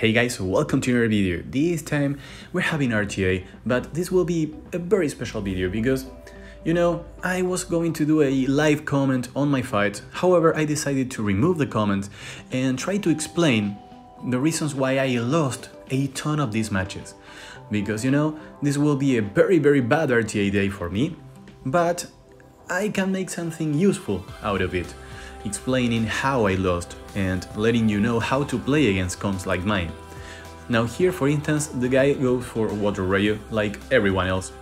Hey guys, welcome to another video. This time we're having RTA, but this will be a very special video because, you know, I was going to do a live comment on my fight, however I decided to remove the comment and try to explain the reasons why I lost a ton of these matches. Because, you know, this will be a very very bad RTA day for me, but I can make something useful out of it explaining how I lost and letting you know how to play against comps like mine. Now here for instance the guy goes for Water Rayo like everyone else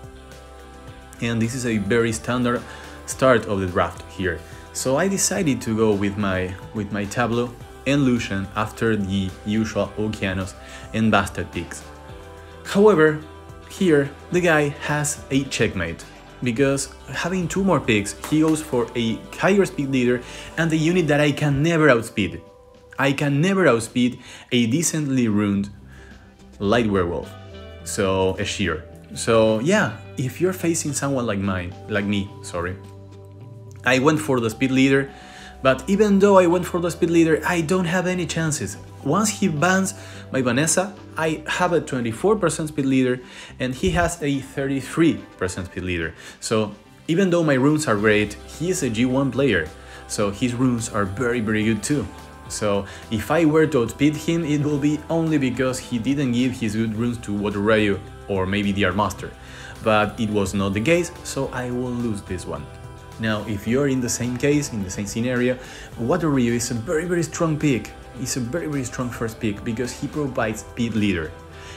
and this is a very standard start of the draft here. So I decided to go with my with my Tablo and Lushen after the usual Okeanos and Bastet picks. However, here the guy has a checkmate because having two more picks, he goes for a higher speed leader and a unit that I can never outspeed. I can never outspeed a decently ruined light werewolf, so Eshir. So yeah, if you're facing someone like mine, like me, sorry, I went for the speed leader, but even though I went for the speed leader, I don't have any chances. Once he bans my Vanessa, I have a 24% speed leader and he has a 33% speed leader. So even though my runes are great, he is a G1 player, so his runes are very very good too. So if I were to outspeed him, it will be only because he didn't give his good runes to Water or maybe the Master. But it was not the case, so I will lose this one. Now, if you're in the same case, in the same scenario, Water is a very very strong pick is a very very strong first pick because he provides speed leader.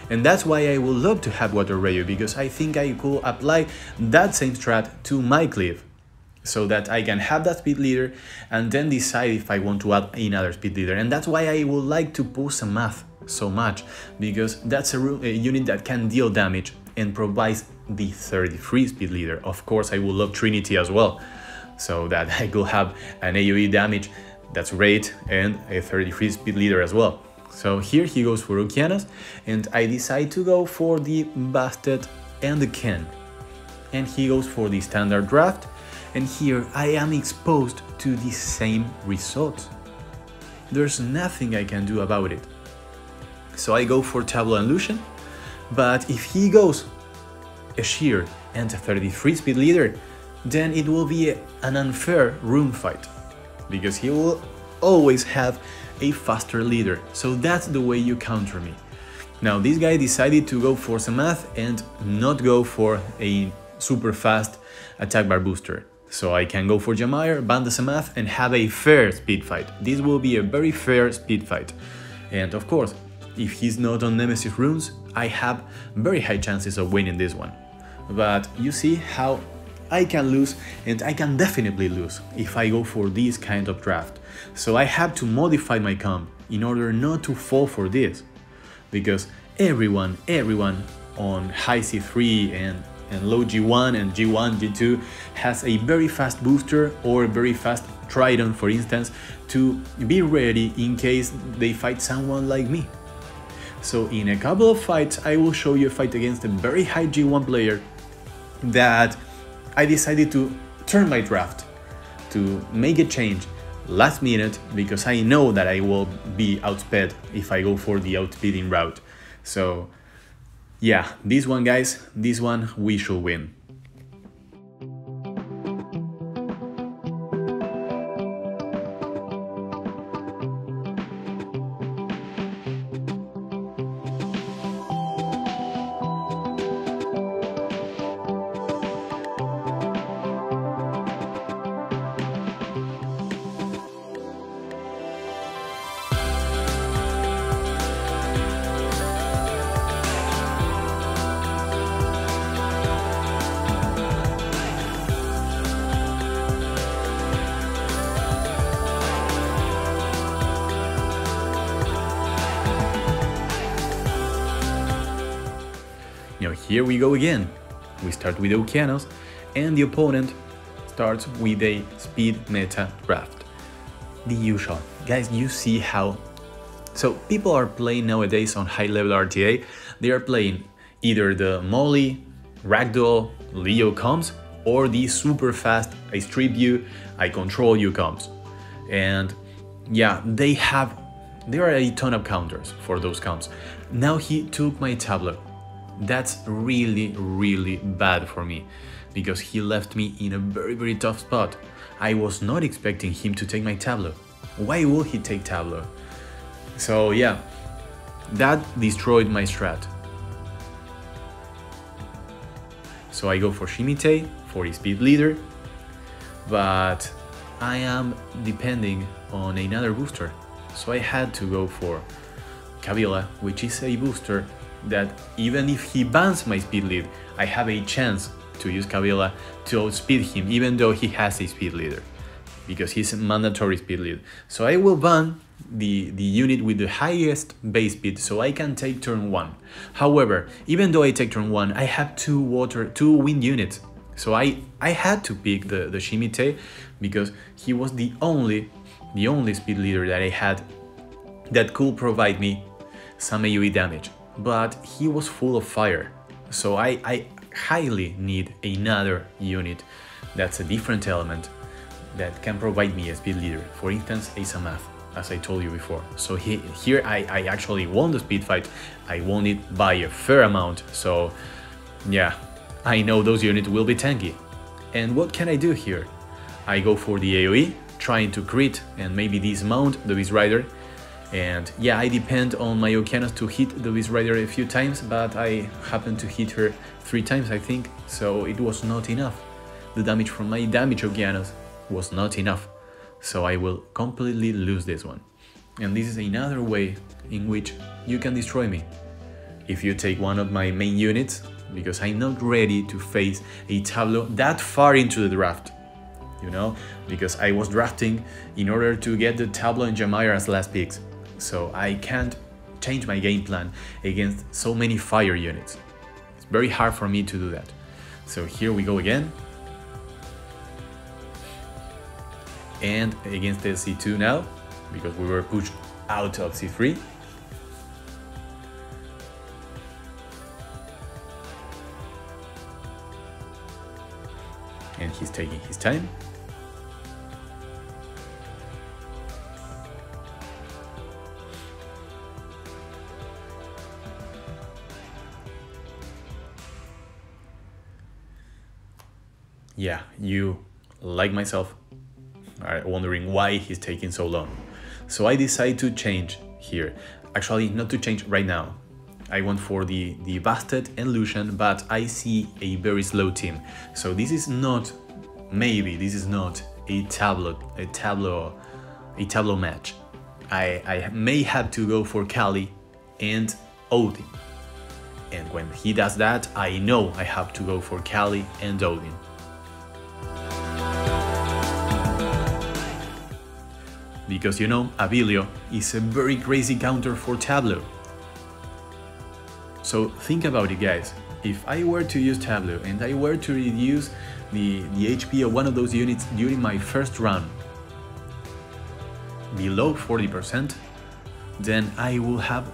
And that's why I would love to have Water Rayo because I think I could apply that same strat to my Cleave so that I can have that speed leader and then decide if I want to add another speed leader. And that's why I would like to push a math so much because that's a, a, unit that can deal damage and provides the 33 speed leader. Of course, I would love Trinity as well so that I could have an AoE damage that's great, and a 33 speed leader as well. So here he goes for Okeanos, and I decide to go for the Bastet and the Ken. And he goes for the standard draft, and here I am exposed to the same result. There's nothing I can do about it. So I go for Tablo and Lushen, but if he goes a Sheer and a 33 speed leader, then it will be an unfair room fight because he will always have a faster leader. So that's the way you counter me. Now this guy decided to go for Samath and not go for a super fast attack bar booster. So I can go for Jamire, ban the Samath and have a fair speed fight. This will be a very fair speed fight. And of course, if he's not on Nemesis runes, I have very high chances of winning this one. But you see how I can lose and I can definitely lose if I go for this kind of draft. So I have to modify my comp in order not to fall for this. Because everyone, everyone on high C3 and, and low G1 and G1, G2 has a very fast booster or very fast Trident for instance to be ready in case they fight someone like me. So in a couple of fights I will show you a fight against a very high G1 player that I decided to turn my draft to make a change last minute because I know that I will be outsped if I go for the outspeeding route. So yeah, this one guys, this one we should win. Here we go again. We start with the Okeanos and the opponent starts with a speed meta draft. The usual. Guys, you see how... So people are playing nowadays on high level RTA, they are playing either the Molly, Ragdoll, Leo comps or the super fast I strip you, I control you comps. And yeah, they have There are a ton of counters for those comps. Now he took my Tablo. That's really, really bad for me because he left me in a very, very tough spot. I was not expecting him to take my Tablo. Why would he take Tablo? So yeah, that destroyed my strat. So I go for Shimite, for his speed leader, but I am depending on another booster. So I had to go for Kabila, which is a booster that even if he bans my speed lead, I have a chance to use Kabila to outspeed him, even though he has a speed leader, because he's a mandatory speed lead. So I will ban the, the unit with the highest base speed so I can take turn 1. However, even though I take turn 1, I have two water, two wind units. So I, I had to pick the, the Shimite because he was the only, the only speed leader that I had that could provide me some AoE damage. But he was full of fire. So I, I highly need another unit that's a different element that can provide me a speed leader. For instance, Asamath as I told you before. So he, here I, I actually won the speed fight. I won it by a fair amount. So yeah, I know those units will be tanky. And what can I do here? I go for the AoE, trying to crit and maybe dismount the Beast Rider. And yeah, I depend on my Okeanos to hit the Beast Rider a few times, but I happened to hit her three times, I think, so it was not enough. The damage from my damage Okeanos was not enough so I will completely lose this one. And this is another way in which you can destroy me. If you take one of my main units, because I'm not ready to face a Tablo that far into the draft, you know, because I was drafting in order to get the Tablo and as last picks, so I can't change my game plan against so many fire units. It's very hard for me to do that. So here we go again, and against the c2 now because we were pushed out of c3 and he's taking his time yeah you like myself are wondering why he's taking so long. So I decide to change here. Actually, not to change right now. I went for the, the Bastet and Lushen, but I see a very slow team. So this is not, maybe this is not a Tablo, a Tablo, a Tablo match. I, I may have to go for Kali and Odin. And when he does that, I know I have to go for Kali and Odin. Because you know, Abilio is a very crazy counter for Tablo. So think about it guys, if I were to use Tablo and I were to reduce the, the HP of one of those units during my first run below 40%, then I will have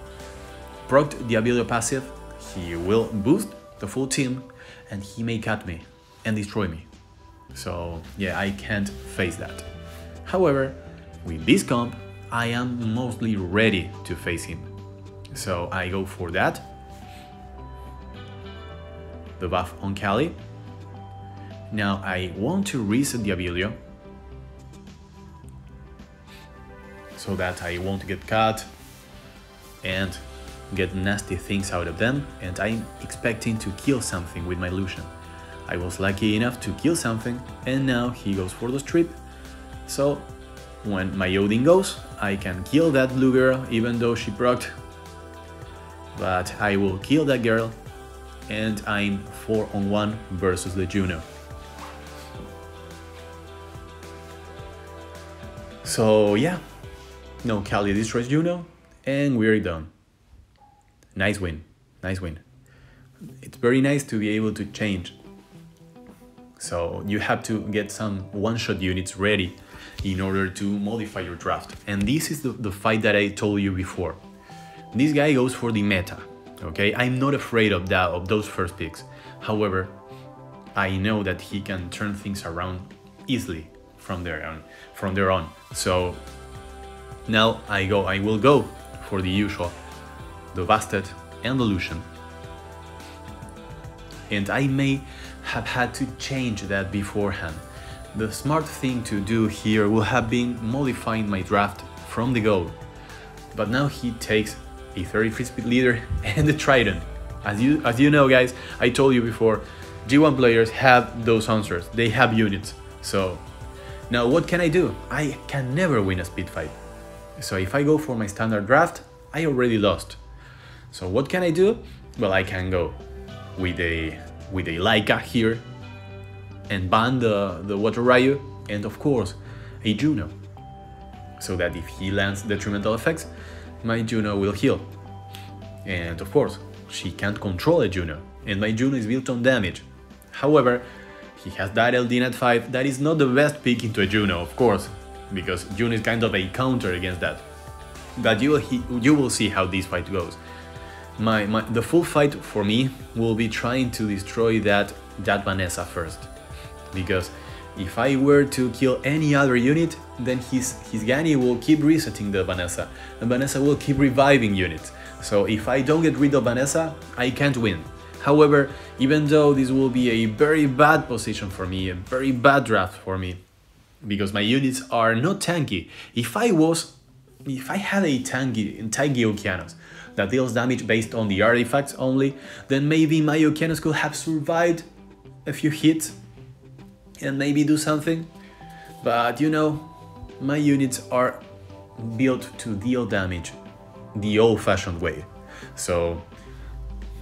procced the Abilio passive, he will boost the full team, and he may cut me and destroy me. So yeah, I can't face that. However, with this comp, I am mostly ready to face him. So I go for that. The buff on Kali. Now I want to reset the Abilio. So that I won't get cut and get nasty things out of them and I'm expecting to kill something with my Lushen. I was lucky enough to kill something and now he goes for the strip. So when my Odin goes, I can kill that blue girl even though she procced. But I will kill that girl and I'm 4 on 1 versus the Juno. So yeah, no, Kali destroys Juno and we're done. Nice win, nice win. It's very nice to be able to change. So you have to get some one-shot units ready in order to modify your draft. And this is the, the fight that I told you before. This guy goes for the meta, okay? I'm not afraid of that, of those first picks. However, I know that he can turn things around easily from there on. From there on. So Now I go, I will go for the usual, the Bastet and the Lushen. And I may have had to change that beforehand. The smart thing to do here would have been modifying my draft from the go. But now he takes a 33 speed leader and the Trident. As you, as you know guys, I told you before, G1 players have those answers, they have units. So now what can I do? I can never win a speed fight. So if I go for my standard draft, I already lost. So what can I do? Well, I can go with a with a Laika here and ban the, the Water Ryu and of course a Juno. So that if he lands detrimental effects, my Juno will heal. And of course, she can't control a Juno, and my Juno is built on damage. However, he has that LD at 5 that is not the best pick into a Juno, of course, because Juno is kind of a counter against that. But you will, you will see how this fight goes. My, my, the full fight for me will be trying to destroy that, that Vanessa first. Because if I were to kill any other unit, then his, his Gani will keep resetting the Vanessa, and Vanessa will keep reviving units. So if I don't get rid of Vanessa, I can't win. However, even though this will be a very bad position for me, a very bad draft for me, because my units are not tanky. If I was, if I had a tanky, tanky Okeanos that deals damage based on the artifacts only, then maybe my Okeanos could have survived a few hits and maybe do something. But you know, my units are built to deal damage the old-fashioned way. So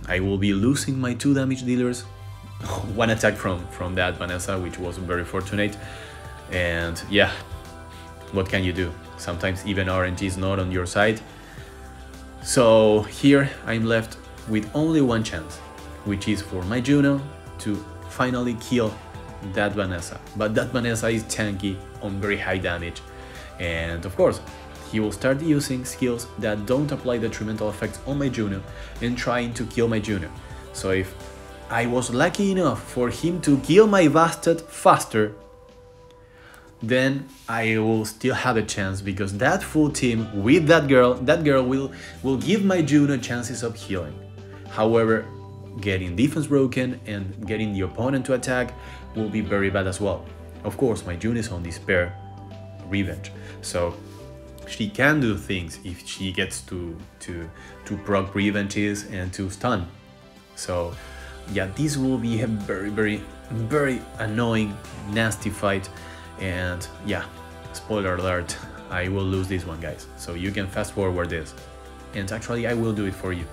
I will be losing my two damage dealers, one attack from, from that Vanessa, which was very fortunate. And yeah, what can you do? Sometimes even RNG is not on your side. So here I'm left with only one chance, which is for my Juno to finally kill that Vanessa. But that Vanessa is tanky on very high damage. And of course, he will start using skills that don't apply detrimental effects on my Juno and trying to kill my Juno. So if I was lucky enough for him to kill my Bastet faster, then I will still have a chance because that full team with that girl, that girl will, will give my Juno chances of healing. However, getting defense broken and getting the opponent to attack will be very bad as well. Of course, my Juno is on despair revenge, so she can do things if she gets to to to proc revenges and to stun. So yeah, this will be a very very very annoying, nasty fight, and yeah, spoiler alert, I will lose this one, guys. So you can fast forward this, and actually I will do it for you.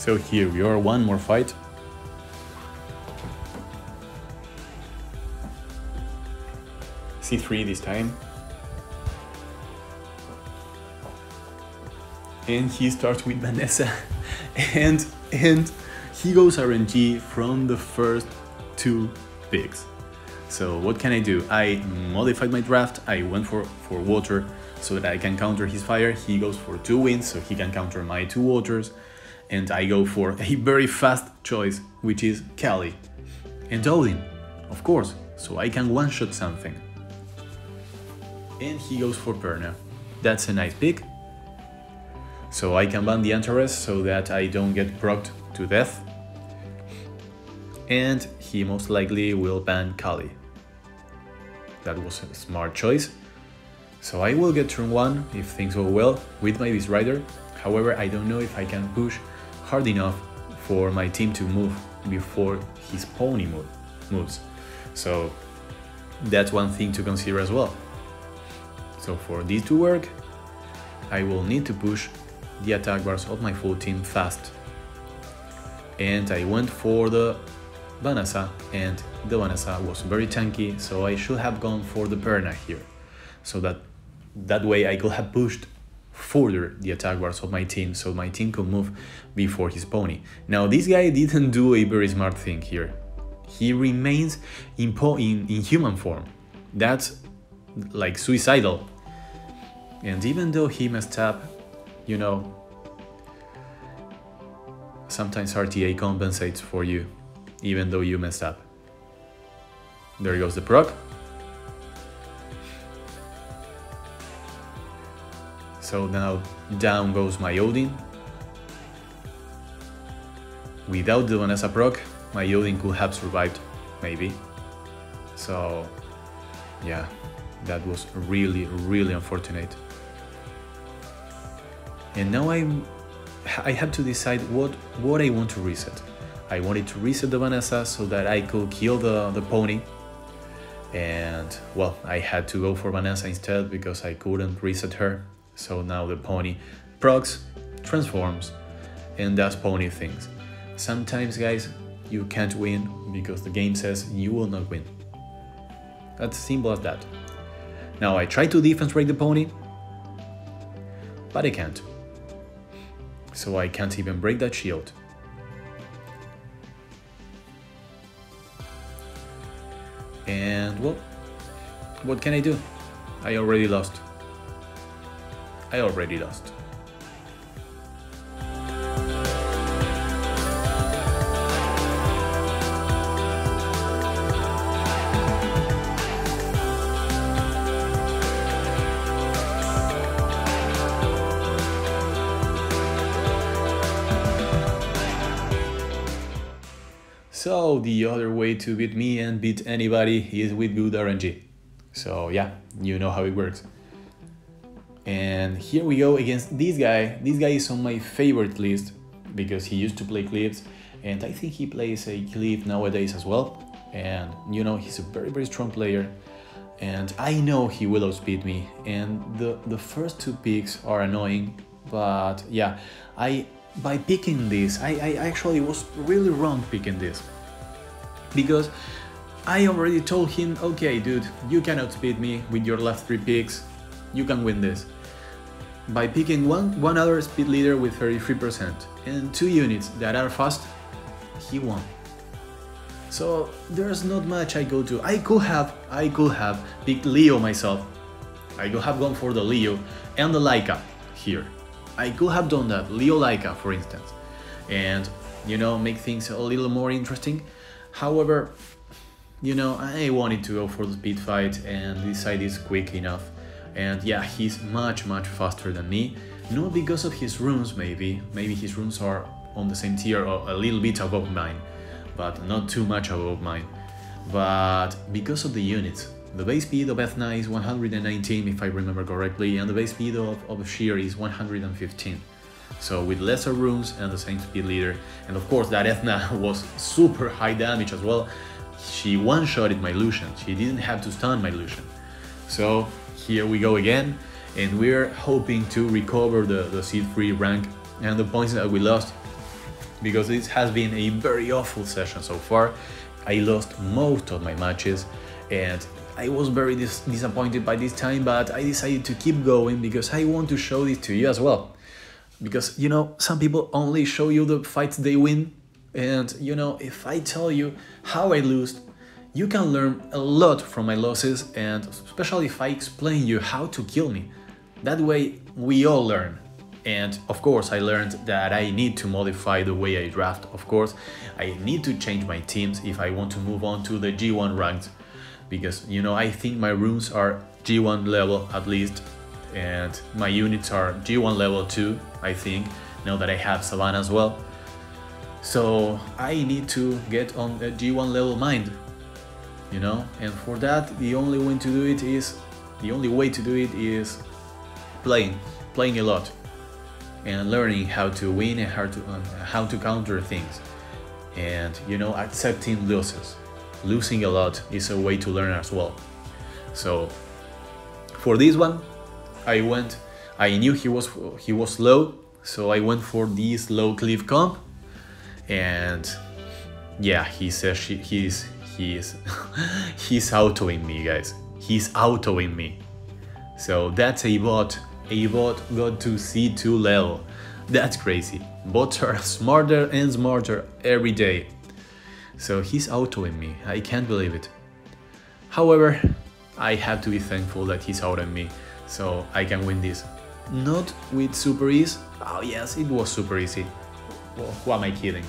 So here we are, one more fight. C3 this time. And he starts with Vanessa. and and he goes RNG from the first two picks. So what can I do? I modified my draft, I went for, for water so that I can counter his fire. He goes for two winds so he can counter my two waters and I go for a very fast choice, which is Kali. And Odin, of course, so I can one-shot something. And he goes for Perna. That's a nice pick. So I can ban the Antares so that I don't get procced to death. And he most likely will ban Kali. That was a smart choice. So I will get turn 1 if things go well with my Beast Rider. However, I don't know if I can push hard enough for my team to move before his pony move, moves. So that's one thing to consider as well. So for this to work, I will need to push the attack bars of my full team fast. And I went for the Vanessa and the Vanessa was very tanky so I should have gone for the Perna here. So that that way I could have pushed further the attack bars of my team so my team could move before his pony. Now this guy didn't do a very smart thing here. He remains in, in, in human form. That's like suicidal. And even though he messed up, you know, sometimes RTA compensates for you, even though you messed up. There goes the proc. So now down goes my Odin. Without the Vanessa proc, my Odin could have survived, maybe. So, yeah, that was really, really unfortunate. And now I'm, I have to decide what, what I want to reset. I wanted to reset the Vanessa so that I could kill the, the pony. And well, I had to go for Vanessa instead because I couldn't reset her. So now the pony procs, transforms, and does pony things. Sometimes, guys, you can't win because the game says you will not win. That's simple as that. Now I try to defense break the pony, but I can't. So I can't even break that shield. And well, what can I do? I already lost. I already lost. So the other way to beat me and beat anybody is with good RNG. So yeah, you know how it works. And here we go against this guy. This guy is on my favorite list because he used to play cleaves and I think he plays a cleave nowadays as well. And you know, he's a very, very strong player and I know he will outspeed me. And the, the first two picks are annoying, but yeah, I by picking this, I, I actually was really wrong picking this. Because I already told him, okay dude, you cannot beat me with your last three picks, you can win this. By picking one, one other speed leader with 33% and two units that are fast, he won. So there's not much I go to. I could have, I could have picked Leo myself. I could have gone for the Leo and the Laika here. I could have done that, Leo Laika for instance, and you know, make things a little more interesting. However, you know, I wanted to go for the speed fight and this side is quick enough. And yeah, he's much, much faster than me. Not because of his runes, maybe. Maybe his runes are on the same tier or a little bit above mine, but not too much above mine. But because of the units, the base speed of Ethna is 119 if I remember correctly, and the base speed of, of Sheer is 115. So with lesser runes and the same speed leader, and of course that Ethna was super high damage as well, she one-shotted my Lushen, she didn't have to stun my Lushen. So here we go again, and we're hoping to recover the, the C3 rank and the points that we lost, because this has been a very awful session so far. I lost most of my matches, and I was very dis disappointed by this time, but I decided to keep going because I want to show this to you as well. Because, you know, some people only show you the fights they win, and, you know, if I tell you how I lose, you can learn a lot from my losses, and especially if I explain you how to kill me. That way, we all learn. And of course, I learned that I need to modify the way I draft. Of course, I need to change my teams if I want to move on to the G1 ranked because you know I think my runes are G1 level at least and my units are G1 level too I think now that I have Savannah as well so I need to get on a G1 level mind you know? And for that the only way to do it is the only way to do it is playing playing a lot and learning how to win and how to um, how to counter things. And you know accepting losses. Losing a lot is a way to learn as well. So for this one, I went, I knew he was he was low, so I went for this low cleave comp, and yeah, he says she, he's he's he's autoing me, guys. He's autoing me. So that's a bot. A bot got to C2 level. That's crazy. Bots are smarter and smarter every day. So he's autoing me. I can't believe it. However, I have to be thankful that he's autoing me, so I can win this. Not with super ease. Oh yes, it was super easy. Well, who am I kidding?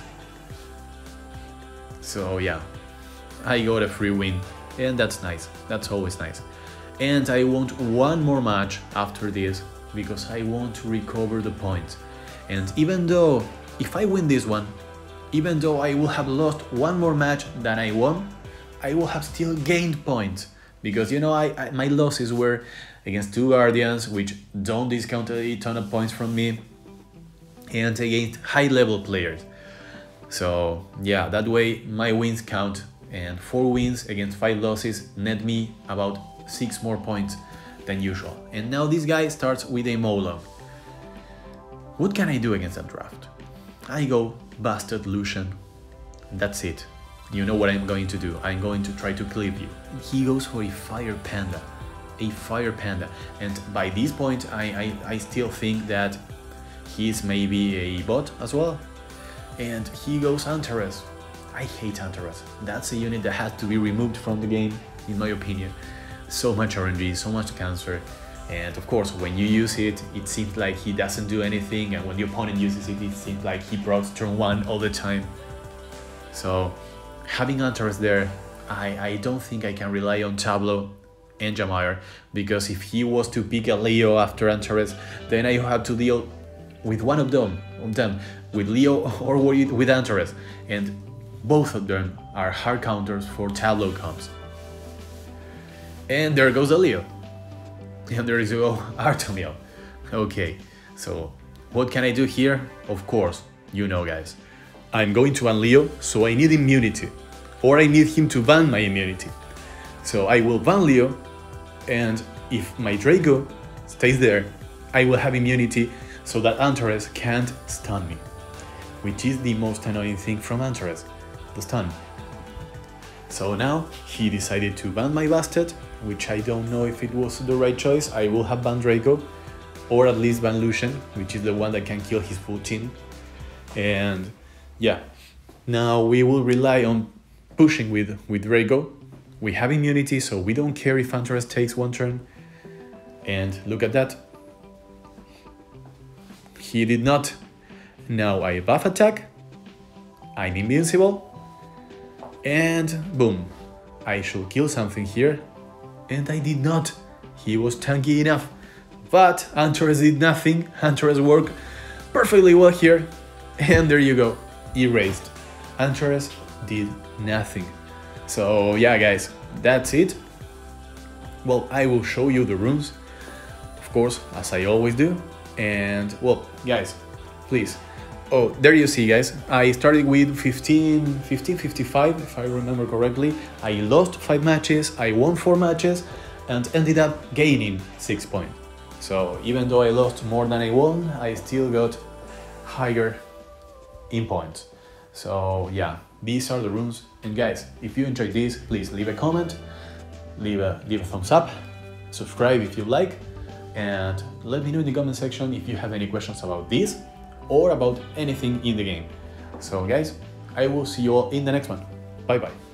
So yeah, I got a free win, and that's nice. That's always nice. And I want one more match after this because I want to recover the points. And even though if I win this one, even though I will have lost one more match than I won, I will have still gained points because you know I, I, my losses were against two guardians which don't discount a ton of points from me and against high level players so yeah that way my wins count and four wins against five losses net me about six more points than usual and now this guy starts with a Molo what can I do against that draft I go Bastet Lushen that's it you know what I'm going to do. I'm going to try to cleave you. He goes for a Fire Panda. A Fire Panda. And by this point, I, I, I still think that he's maybe a bot as well. And he goes Antares. I hate Antares. That's a unit that has to be removed from the game, in my opinion. So much RNG, so much cancer. And of course, when you use it, it seems like he doesn't do anything. And when the opponent uses it, it seems like he procs turn one all the time. So having Antares there, I, I don't think I can rely on Tablo and Jamire because if he was to pick a Leo after Antares, then I have to deal with one of them, of them with Leo or with Antares, and both of them are hard counters for Tablo comps. And there goes a Leo. And there is oh, Artamiel. Okay, so what can I do here? Of course, you know guys. I'm going to ban Leo, so I need immunity. Or I need him to ban my immunity. So I will ban Leo, and if my Draco stays there, I will have immunity so that Antares can't stun me. Which is the most annoying thing from Antares, the stun. So now he decided to ban my Bastet, which I don't know if it was the right choice. I will have ban Draco, or at least ban Lushen, which is the one that can kill his full team. And yeah, now we will rely on pushing with, with Draco. We have immunity, so we don't care if Antares takes one turn. And look at that. He did not. Now I buff attack. I'm invincible. And boom. I should kill something here. And I did not. He was tanky enough. But Antares did nothing. Antares worked perfectly well here. And there you go erased. Antares did nothing. So yeah guys, that's it. Well, I will show you the runes, of course, as I always do. And well, guys, please. Oh, there you see guys, I started with 15, 15, 55 if I remember correctly. I lost 5 matches, I won 4 matches and ended up gaining 6 points. So even though I lost more than I won, I still got higher in points. So yeah, these are the runes. And guys, if you enjoyed this, please leave a comment, leave a, leave a thumbs up, subscribe if you like, and let me know in the comment section if you have any questions about this or about anything in the game. So guys, I will see you all in the next one. Bye bye.